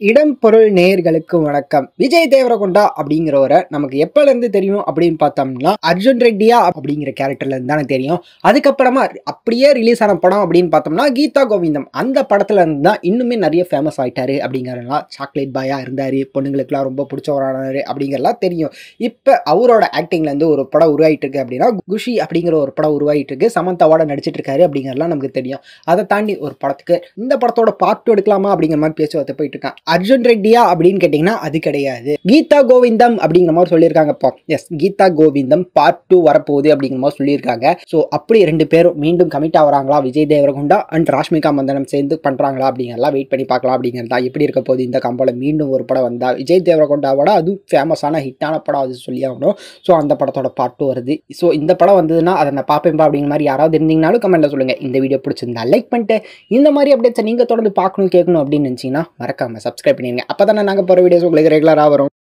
இடம் பொருள் நேயர்களுக்கு வணக்கம். விஜய் தேவரகொண்டா அப்படிங்கிறவரை நமக்கு எப்பல இருந்து தெரியும் அப்படின்னு பார்த்தோம்னா அர்ஜுன் ரெட்டியா அப்படிங்கிற கேரக்டர்ல இருந்து தானே தெரியும். அதுக்கப்புறமா அப்படியே ரிலீஸ் ஆன படம் அப்படின்னு பார்த்தோம்னா கீதா கோவிந்தம். அந்த படத்துல இருந்து தான் இன்னுமே நிறைய ஃபேமஸ் ஆயிட்டாரு அப்படிங்கிறலாம் சாக்லேட் பாயா இருந்தாரு பொண்ணுங்களுக்குலாம் ரொம்ப பிடிச்சவரானாரு அப்படிங்கிறலாம் தெரியும். இப்போ அவரோட ஆக்டிங்ல இருந்து ஒரு படம் உருவாயிட்டு இருக்கு அப்படின்னா குஷி அப்படிங்கிற ஒரு படம் உருவாயிட்டு இருக்கு சமந்தாவோட நடிச்சிட்டு இருக்காரு அப்படிங்கிறலாம் நமக்கு தெரியும். அதை தாண்டி ஒரு படத்துக்கு இந்த படத்தோட பார்ட் எடுக்கலாமா அப்படிங்கிற மாதிரி பேச்சுவார்த்தை போயிட்டு இருக்கான் அர்ஜுன் ரெட்டியா அப்படின்னு கேட்டிங்கன்னா அது கிடையாது. கீதா கோவிந்தம் அப்படிங்கிற மாதிரி சொல்லியிருக்காங்கப்பா yes Geetha Govindam part two வரப்போகுது அப்படிங்கிற மாதிரி சொல்லியிருக்காங்க. ஸோ அப்படி ரெண்டு பேரும் மீண்டும் கமிட் ஆகிறாங்களா? விஜய் தேவரகுண்டா அண்ட் ராஷ்மிகா மந்தனம் சேர்ந்து பண்ணுறாங்களா அப்படிங்கிறலாம் வெயிட் பண்ணி பார்க்கலாம் அப்படிங்கிறதா எப்படி இருக்க போகுது? இந்த கம்போல மீண்டும் ஒரு படம் வந்தா விஜய் தேவரகுண்டாவோட அதுவும் ஃபேமஸான ஹிட்டான படம் அது சொல்லி ஆகணும். ஸோ அந்த படத்தோட பார்ட் டூ வருது. ஸோ இந்த படம் வந்ததுன்னா அதை நான் பார்ப்பேன்பா அப்படிங்கிற மாதிரி யாராவது இருந்தீங்கனாலும் கமெண்ட்டில் சொல்லுங்கள் இந்த வீடியோ பிடிச்சிருந்தா லைக் பண்ணிட்டு இந்த மாதிரி அப்டேட்ஸை நீங்கள் தொடர்ந்து பார்க்கணும் கேட்கணும் அப்படின்னு நினச்சிங்கன்னா மறக்காமல் சப்ஸ்கிரைப் பண்ணிடுங்க அப்போ தானே நாங்கள் போகிற வீடியோஸ் உங்களுக்கு ரெகுலராக வரும்.